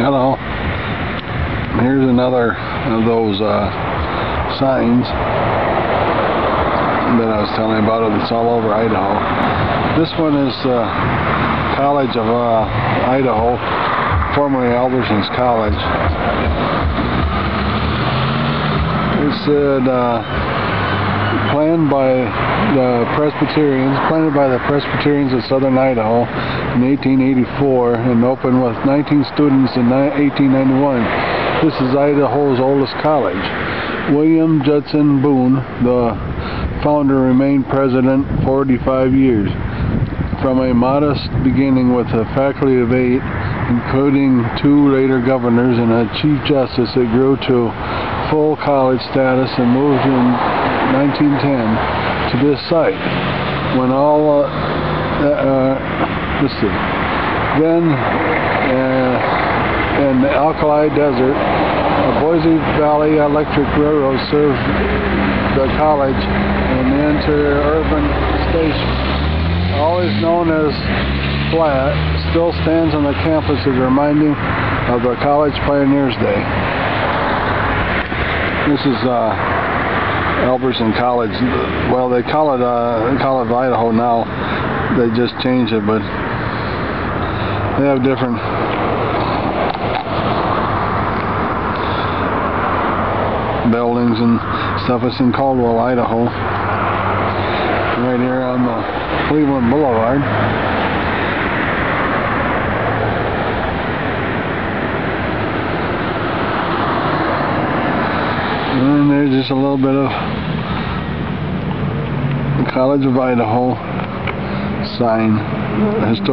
Hello. Here's another of those uh, signs that I was telling you about. It's all over Idaho. This one is uh, College of uh, Idaho, formerly Albertsons College. It said uh, planned by the Presbyterians, planted by the Presbyterians of Southern Idaho in 1884 and opened with 19 students in 1891. This is Idaho's oldest college. William Judson Boone, the founder, remained president 45 years. From a modest beginning with a faculty of eight, including two later governors and a chief justice, it grew to full college status and moved in 1910 to this site. When all, uh, uh, let's see, then uh, in the Alkali Desert, a Boise Valley Electric Railroad served the college and the interurban station. Always known as Flat, still stands on the campus as a reminding of the College Pioneers Day. This is uh, Albertson College. Well, they call it uh, call it Idaho now. They just changed it, but they have different buildings and stuff. It's in Caldwell, Idaho, right here on the Cleveland Boulevard. And there's just a little bit of College of Idaho sign, historic.